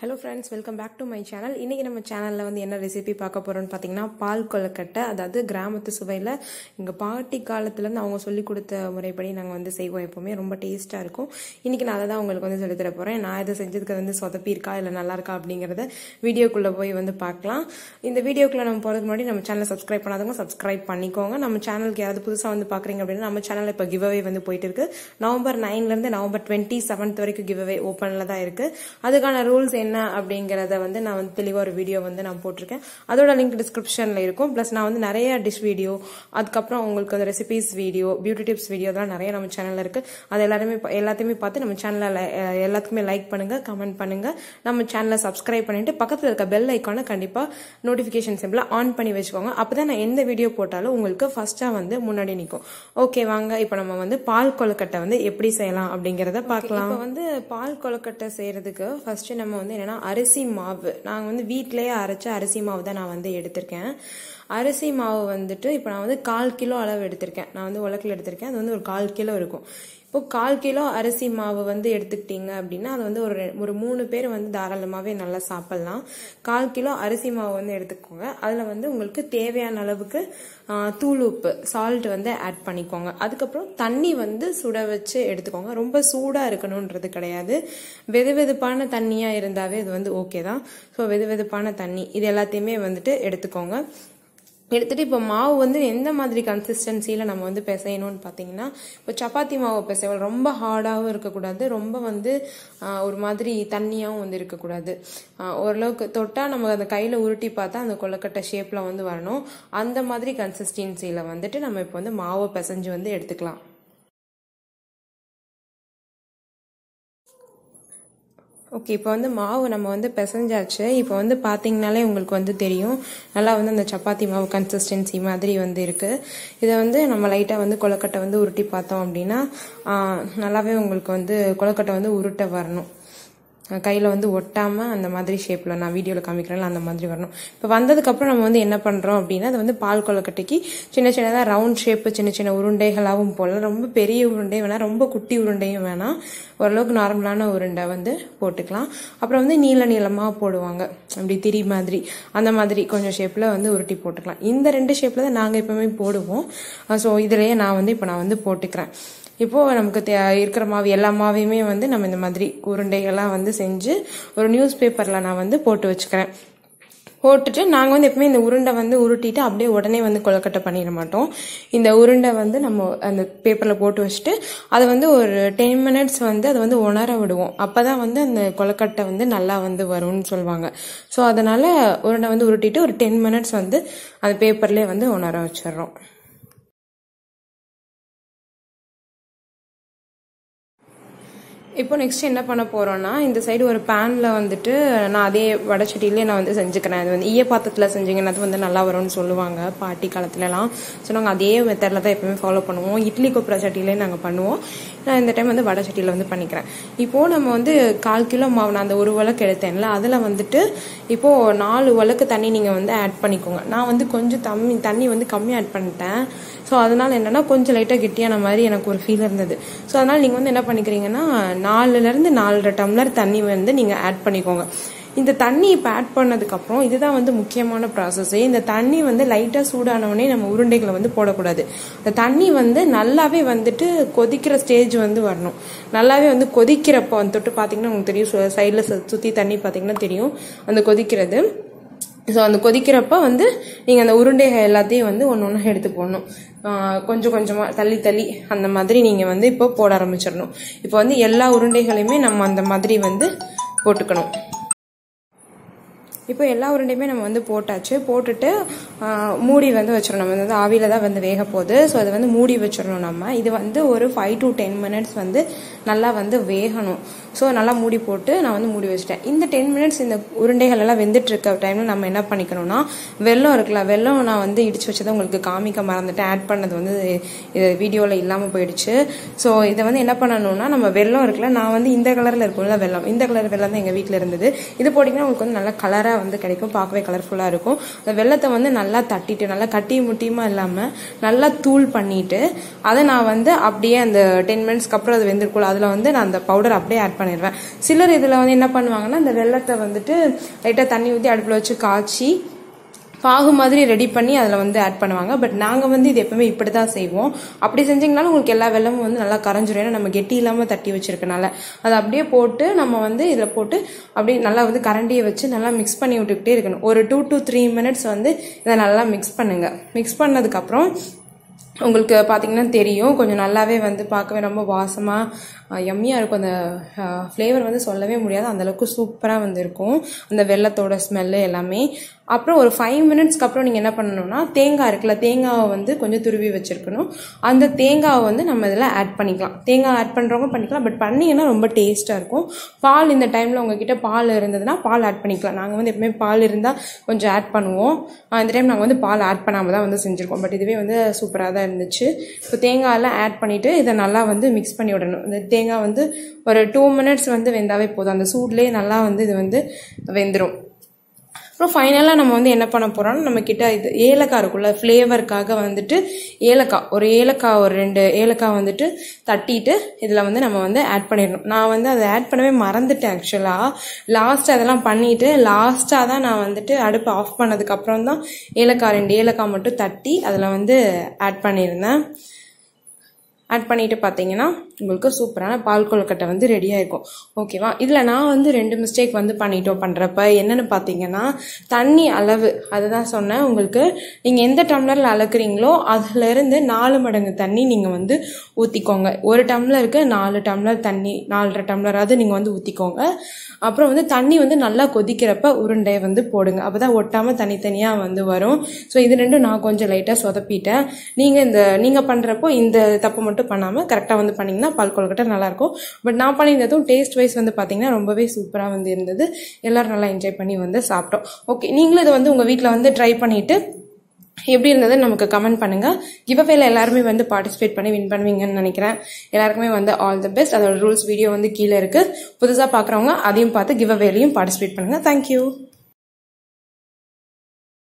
Hello friends welcome back to my channel இன்றைக்கி நம்ம சேனலில் வந்து என்ன ரெசிபி பார்க்க போகிறோம்னு பார்த்தீங்கன்னா பால் கொலக்கட்டை அதாவது கிராமத்து சுவையில் எங்கள் பாட்டி காலத்துலேருந்து அவங்க சொல்லி கொடுத்த முறைப்படி நாங்கள் வந்து செய்வோம் எப்போவுமே. ரொம்ப டேஸ்ட்டாக இருக்கும். இன்றைக்கி நான் அதை தான் உங்களுக்கு வந்து சொல்லித்தர போகிறேன் நான் இதை செஞ்சதுக்கு வந்து சொதப்பியிருக்கா இல்லை நல்லாயிருக்கா அப்படிங்கிறத வீடியோக்குள்ளே போய் வந்து பார்க்கலாம். இந்த வீடியோக்குள்ளே நம்ம போகிறதுக்கு முன்னாடி நம்ம சேனலை சப்ஸ்கிரைப் பண்ணாதவங்க சப்ஸ்கிரைப் பண்ணிக்கோங்க. நம்ம சேனலுக்கு யாராவது புதுசாக வந்து பார்க்குறீங்க அப்படின்னா நம்ம சேனலில் இப்போ கிவ்அவே வந்து போயிட்டு இருக்கு. நவம்பர் நைன்லேருந்து நவம்பர் டுவெண்ட்டி செவன்த் வரைக்கும் கிவ்அவே ஓப்பனில் தான் இருக்குது அதுக்கான ரூல்ஸ் என்ன அப்படிங்கிறத வந்து நான் வந்து தெளிவாக ஒரு வீடியோ வந்து நான் போட்டிருக்கேன். அதோட லிங்க் டிஸ்கிரிப்ஷனில் இருக்கும். ப்ளஸ் நான் வந்து நிறைய டிஷ் வீடியோ அதுக்கப்புறம் உங்களுக்கு அந்த recipes video beauty tips video அதெல்லாம் நிறைய நம்ம சேனலில் இருக்குது அது எல்லாருமே எல்லாத்தையுமே பார்த்து நம்ம சேனலில் எல்லாத்துக்குமே லைக் பண்ணுங்கள் கமெண்ட் பண்ணுங்கள் நம்ம சேனலை சப்ஸ்கிரைப் பண்ணிட்டு பக்கத்தில் இருக்க பெல் ஐக்கானை கண்டிப்பாக நோட்டிஃபிகேஷன் சிம்பிளை ஆன் பண்ணி வச்சுக்கோங்க. அப்போ தான் நான் எந்த வீடியோ போட்டாலும் உங்களுக்கு ஃபஸ்ட்டாக வந்து முன்னாடி நிற்கும் ஓகே வாங்க. இப்போ நம்ம வந்து பால் கொழுக்கட்டை வந்து எப்படி செய்யலாம் அப்படிங்கிறத பார்க்கலாம். இப்போ வந்து பால் கொழுக்கட்டை செய்யறதுக்கு ஃபர்ஸ்ட் நம்ம வந்து என்னென்னா அரிசி மாவு. நாங்கள் வந்து வீட்டிலேயே அரைச்ச அரிசி மாவு தான் நான் வந்து எடுத்திருக்கேன். அரிசி மாவு வந்துட்டு இப்போ நான் வந்து கால் கிலோ அளவு எடுத்திருக்கேன். நான் வந்து உலக்கில் எடுத்திருக்கேன். அது வந்து ஒரு கால் கிலோ இருக்கும். இப்போ கால் கிலோ அரிசி மாவு வந்து எடுத்துக்கிட்டீங்க அப்படின்னா அது வந்து ஒரு ரெ- ஒரு மூணு பேர் வந்து தாராளமாகவே நல்லா சாப்பிட்லாம். கால் கிலோ அரிசி மாவு வந்து எடுத்துக்கோங்க. அதில் வந்து உங்களுக்கு தேவையான அளவுக்கு தூள் உப்பு சால்ட் வந்து ஆட் பண்ணிக்கோங்க. அதுக்கப்புறம் தண்ணி வந்து சுட வச்சு எடுத்துக்கோங்க. ரொம்ப சூடாக இருக்கணுன்றது கிடையாது. வெது வெதுப்பான தண்ணியாக இருந்தாவே இது வந்து ஓகே தான். ஸோ வெது வெதுப்பான தண்ணி இது எல்லாத்தையுமே வந்துட்டு எடுத்துக்கோங்க. எடுத்துகிட்டு இப்போ மாவு வந்து எந்த மாதிரி கன்சிஸ்டன்சியில் நம்ம வந்து பிசையணும்னு பார்த்தீங்கன்னா இப்போ சப்பாத்தி மாவு பிசைவோம் ரொம்ப ஹார்டாகவும் இருக்கக்கூடாது. ரொம்ப வந்து ஒரு மாதிரி தண்ணியாகவும் வந்து இருக்கக்கூடாது. ஓரளவுக்கு தொட்டால் நம்ம அந்த கையில் உருட்டி பார்த்தா அந்த கொழுக்கட்டை ஷேப்பில் வந்து வரணும். அந்த மாதிரி கன்சிஸ்டன்சியில் வந்துட்டு நம்ம இப்போ வந்து மாவை பிசைஞ்சு வந்து எடுத்துக்கலாம். ஓகே இப்போ வந்து மாவு நம்ம வந்து பிசைஞ்சாச்சு. இப்போ வந்து பார்த்தீங்கனாலே உங்களுக்கு வந்து தெரியும். நல்லா வந்து அந்த சப்பாத்தி மாவு கன்சிஸ்டன்சி மாதிரி வந்து இருக்குது இதை வந்து நம்ம லைட்டாக வந்து கொழுக்கட்டை வந்து உருட்டி பார்த்தோம் அப்படின்னா நல்லாவே உங்களுக்கு வந்து கொழுக்கட்டை வந்து உருட்ட வரணும். கையில் வந்து ஒட்டாமல் அந்த மாதிரி ஷேப்பில் நான் வீடியோவில் காமிக்கிறேன்ல அந்த மாதிரி வரணும். இப்போ வந்ததுக்கப்புறம் நம்ம வந்து என்ன பண்ணுறோம் அப்படின்னா அது வந்து பால் கொலக்கட்டைக்கு சின்ன சின்னதாக ரவுண்ட் ஷேப்பு சின்ன சின்ன உருண்டைகளாகவும் போடலாம். ரொம்ப பெரிய உருண்டை வேணாம் ரொம்ப குட்டி உருண்டையும் வேணாம். ஓரளவுக்கு நார்மலான உருண்டை வந்து போட்டுக்கலாம். அப்புறம் வந்து நீள நீளமாக போடுவாங்க. அப்படி திரி மாதிரி அந்த மாதிரி கொஞ்சம் ஷேப்பில் வந்து உருட்டி போட்டுக்கலாம். இந்த ரெண்டு ஷேப்பில் தான் நாங்கள் எப்போவுமே போடுவோம். ஸோ இதுலேயே நான் வந்து இப்போ நான் வந்து போட்டுக்கிறேன். இப்போது நமக்கு தே இருக்கிற மாவு எல்லா மாவையுமே வந்து நம்ம இந்த மாதிரி உருண்டைகள்லாம் வந்து செஞ்சு ஒரு நியூஸ் பேப்பரில் நான் வந்து போட்டு வச்சுக்கிறேன். போட்டுட்டு நாங்கள் வந்து எப்பவுமே இந்த உருண்டை வந்து உருட்டிட்டு அப்படியே உடனே வந்து கொழுக்கட்டை பண்ணிட மாட்டோம். இந்த உருண்டை வந்து நம்ம அந்த பேப்பரில் போட்டு வச்சுட்டு அதை வந்து ஒரு டென் மினிட்ஸ் வந்து அதை வந்து உணர விடுவோம். அப்போ தான் வந்து அந்த கொழுக்கட்டை வந்து நல்லா வந்து வரும்னு சொல்லுவாங்க. ஸோ அதனால் உருண்டை வந்து உருட்டிட்டு ஒரு டென் மினிட்ஸ் வந்து அந்த பேப்பர்லேயே வந்து உணர வச்சிடுறோம். இப்போ நெக்ஸ்ட் என்ன பண்ண போறோம்னா இந்த சைடு ஒரு பேன்ல வந்துட்டு நான் அதே வடச்சட்டியிலே நான் வந்து செஞ்சுக்கிறேன். அது வந்து ஈய பாத்திரத்துல செஞ்சீங்கன்னா அது வந்து நல்லா வரும்னு சொல்லுவாங்க பாட்டி காலத்துலலாம். ஸோ நாங்கள் அதே மெத்தடில் தான் எப்பவுமே ஃபாலோ பண்ணுவோம். இட்லி கொப்பரை சட்டியிலே நாங்கள் பண்ணுவோம். நான் இந்த டைம் வந்து வடை சட்டியில் வந்து பண்ணிக்கிறேன். இப்போ நம்ம வந்து கால் கிலோ மாவு நான் அந்த ஒரு உலக்கு எடுத்தேன்ல அதில் வந்துட்டு இப்போ நாலு உலக்கு தண்ணி நீங்கள் வந்து ஆட் பண்ணிக்கோங்க. நான் வந்து கொஞ்சம் தம்மி தண்ணி வந்து கம்மியாக ஆட் பண்ணிட்டேன். ஸோ அதனால என்னென்னா கொஞ்சம் லைட்டாக கெட்டியான மாதிரி எனக்கு ஒரு ஃபீல் இருந்தது. ஸோ அதனால் நீங்கள் வந்து என்ன பண்ணிக்கிறீங்கன்னா நாலுலேருந்து நாலரை டம்ளர் தண்ணி வந்து நீங்கள் ஆட் பண்ணிக்கோங்க. இந்த தண்ணி இப்போ ஆட் பண்ணதுக்கப்புறம் இதுதான் வந்து முக்கியமான ப்ராசஸ் இந்த தண்ணி வந்து லைட்டாக சூடானவுடனே நம்ம உருண்டைகளை வந்து போடக்கூடாது. இந்த தண்ணி வந்து நல்லாவே வந்துட்டு கொதிக்கிற ஸ்டேஜ் வந்து வரணும். நல்லாவே வந்து கொதிக்கிறப்போ வந்து தொட்டு பார்த்தீங்கன்னா உங்களுக்கு தெரியும் சைடில் சுற்றி தண்ணி பார்த்தீங்கன்னா தெரியும் அந்த கொதிக்கிறது. ஸோ அந்த கொதிக்கிறப்ப வந்து நீங்கள் அந்த உருண்டைகள் எல்லாத்தையும் வந்து ஒன்று ஒன்று எடுத்து போடணும். கொஞ்சம் கொஞ்சமாக தள்ளி தள்ளி அந்த மாதிரி நீங்கள் வந்து இப்போ போட ஆரம்பிச்சிடணும். இப்போ வந்து எல்லா உருண்டைகளையுமே நம்ம அந்த மாதிரி வந்து போட்டுக்கணும். இப்போ எல்லா உருண்டையுமே நம்ம வந்து போட்டாச்சு. போட்டுட்டு மூடி வந்து வச்சிடணும். நம்ம வந்து ஆவியில தான் வந்து வேக போகுது. ஸோ அதை வந்து மூடி வச்சிடணும் நம்ம. இது வந்து ஒரு ஃபைவ் டு டென் மினிட்ஸ் வந்து நல்லா வந்து வேகணும். ஸோ நல்லா மூடி போட்டு நான் வந்து மூடி வச்சிட்டேன். இந்த டென் மினிட்ஸ் இந்த உருண்டைகள் எல்லாம் வெந்துட்டு இருக்க டைம்ல நம்ம என்ன பண்ணிக்கணும்னா வெல்லம் இருக்குல்ல வெல்லம் நான் வந்து இடிச்சு வச்சதை உங்களுக்கு காமிக்க மறந்துட்டேன். ஆட் பண்ணது வந்து இது வீடியோவில் இல்லாமல் போயிடுச்சு. ஸோ இதை வந்து என்ன பண்ணணும்னா நம்ம வெள்ளம் இருக்குல்ல நான் வந்து இந்த கலரில் இருக்கும்ல வெள்ளம் இந்த கலர் வெள்ளம் தான் எங்கள் வீட்டில் இருந்தது. இது போட்டிங்கன்னா உங்களுக்கு வந்து நல்லா கலராக வந்து கிடைக்கும். பார்க்கவே கலர்ஃபுல்லாக இருக்கும். அந்த வெள்ளத்தை வந்து நல்லா தட்டிட்டு நல்லா கட்டி முட்டியுமா இல்லாமல் நல்லா தூள் பண்ணிட்டு அதை நான் வந்து அப்படியே அந்த டென் மினிட்ஸ்க்கு அப்புறம் அது வெந்திருக்குள்ள அதில் வந்து நான் அந்த பவுடர் அப்படியே ஆட் பண்ணிடுவேன். சிலர் இதில் வந்து என்ன பண்ணுவாங்கன்னா அந்த வெள்ளத்தை வந்துட்டு லைட்டாக தண்ணி ஊற்றி அடுப்பில் வச்சு காய்ச்சி பாகு மாதிரி ரெடி பண்ணி அதில் வந்து ஆட் பண்ணுவாங்க. பட் நாங்கள் வந்து இது எப்பவுமே இப்படி தான் செய்வோம். அப்படி செஞ்சிங்கனாலும் உங்களுக்கு எல்லா வெள்ளமும் வந்து நல்லா கரைஞ்சிரும். ஏன்னா நம்ம கெட்டி இல்லாமல் தட்டி வச்சிருக்கனால. அதை அப்படியே போட்டு நம்ம வந்து இதில் போட்டு அப்படியே நல்லா வந்து கரண்டியை வச்சு நல்லா மிக்ஸ் பண்ணி விட்டுக்கிட்டே இருக்கணும். ஒரு டூ டு த்ரீ மினிட்ஸ் வந்து இதை நல்லா மிக்ஸ் பண்ணுங்க. மிக்ஸ் பண்ணதுக்கப்புறம் உங்களுக்கு பார்த்தீங்கன்னா தெரியும். கொஞ்சம் நல்லாவே வந்து பார்க்கவே ரொம்ப வாசமாக எம்மியாக இருக்கும். அந்த ஃப்ளேவர் வந்து சொல்லவே முடியாது. அந்தளவுக்கு சூப்பராக வந்து இருக்கும் அந்த வெள்ளத்தோட ஸ்மெல்லு எல்லாமே. அப்புறம் ஒரு ஃபைவ் மினிட்ஸ்க்கு அப்புறம் நீங்கள் என்ன பண்ணணும்னா தேங்காய் இருக்குல்ல தேங்காவை வந்து கொஞ்சம் துருவி வச்சுருக்கணும். அந்த தேங்காவை வந்து நம்ம இதில் ஆட் பண்ணிக்கலாம். தேங்காய் ஆட் பண்ணுறவங்க பண்ணிக்கலாம் பட் பண்ணிங்கன்னா ரொம்ப டேஸ்ட்டாக இருக்கும். பால் இந்த டைமில் உங்ககிட்ட பால் இருந்ததுன்னா பால் ஆட் பண்ணிக்கலாம். நாங்கள் வந்து எப்பவுமே பால் இருந்தால் கொஞ்சம் ஆட் பண்ணுவோம். இந்த டைம் நாங்கள் வந்து பால் ஆட் பண்ணாமல் தான் வந்து செஞ்சுருக்கோம். பட் இதுவே வந்து சூப்பராக தான் இருந்துச்சு. இப்போ தேங்காயெல்லாம் ஆட் பண்ணிவிட்டு இதை நல்லா வந்து மிக்ஸ் பண்ணி விடணும். இந்த தேங்காய் வந்து ஒரு டூ மினிட்ஸ் வந்து வெந்தாவே போதும். அந்த சூட்லேயே நல்லா வந்து இது வந்து வெந்துடும் அப்புறம் ஃபைனலாக நம்ம வந்து என்ன பண்ண போகிறோம்னா நம்ம கிட்ட இது ஏலக்காய் இருக்குல்ல ஃப்ளேவருக்காக வந்துட்டு ஏலக்காய். ஒரு ஏலக்காய் ஒரு ரெண்டு ஏலக்காய் வந்துட்டு தட்டிட்டு இதில் வந்து நம்ம வந்து ஆட் பண்ணிடணும். நான் வந்து அதை ஆட் பண்ணவே மறந்துட்டேன் ஆக்சுவலாக லாஸ்ட் அதெல்லாம் பண்ணிவிட்டு லாஸ்ட்டாக தான் நான் வந்துட்டு அடுப்பு ஆஃப் பண்ணதுக்கப்புறம் தான் ஏலக்காய் ரெண்டு ஏலக்காய் மட்டும் தட்டி அதில் வந்து ஆட் பண்ணியிருந்தேன். ஆட் பண்ணிட்டு பார்த்தீங்கன்னா உங்களுக்கு சூப்பரான பால் கொழுக்கட்டை வந்து ரெடியாக இருக்கும் ஓகேவா இதில் நான் வந்து ரெண்டு மிஸ்டேக் வந்து பண்ணிட்டோம் பண்ணுறப்ப என்னென்னு பார்த்தீங்கன்னா தண்ணி அளவு. அதுதான் சொன்னேன் உங்களுக்கு. நீங்கள் எந்த டம்ளரில் அளக்குறீங்களோ அதுலேருந்து நாலு மடங்கு தண்ணி நீங்கள் வந்து ஊற்றிக்கோங்க ஒரு டம்ளருக்கு நாலு டம்ளர் தண்ணி நாலரை டம்ளராவது நீங்கள் வந்து ஊற்றிக்கோங்க அப்புறம் வந்து தண்ணி வந்து நல்லா கொதிக்கிறப்ப உருண்டையை வந்து போடுங்க. அப்போ தான் ஒட்டாமல் தனித்தனியாக வந்து வரும். ஸோ இது ரெண்டும் நான் கொஞ்சம் லைட்டாக சொதப்பிட்டேன். நீங்கள் இந்த நீங்கள் பண்ணுறப்போ இந்த தப்பு மட்டும் பண்ணாமல் கரெக்டாக வந்து பண்ணிங்கன்னா பால் கொழுக்கட்டை நல்லாயிருக்கும். பட் நான் பண்ணியிருந்ததும் டேஸ்ட் வைஸ் வந்து பார்த்தீங்கன்னா ரொம்பவே சூப்பராக வந்து இருந்தது. எல்லோரும் நல்லா என்ஜாய் பண்ணி வந்து சாப்பிட்டோம். ஓகே நீங்களும் இதை வந்து உங்கள் வீட்டில் வந்து ட்ரை பண்ணிவிட்டு எப்படி இருந்ததுன்னு நமக்கு கமெண்ட் பண்ணுங்கள் கிவ்அவேல எல்லாருமே வந்து பார்ட்டிசிபேட் பண்ணி வின் பண்ணுவீங்கன்னு நினைக்கிறேன். எல்லாருக்குமே வந்து ஆல் தி பெஸ்ட் அதோட ரூல்ஸ் வீடியோ வந்து கீழே இருக்குது புதுசாக பார்க்குறவங்க அதையும் பார்த்து கிவ்அவேலையும் பார்ட்டிசிபேட் பண்ணுங்கள் தேங்க்யூ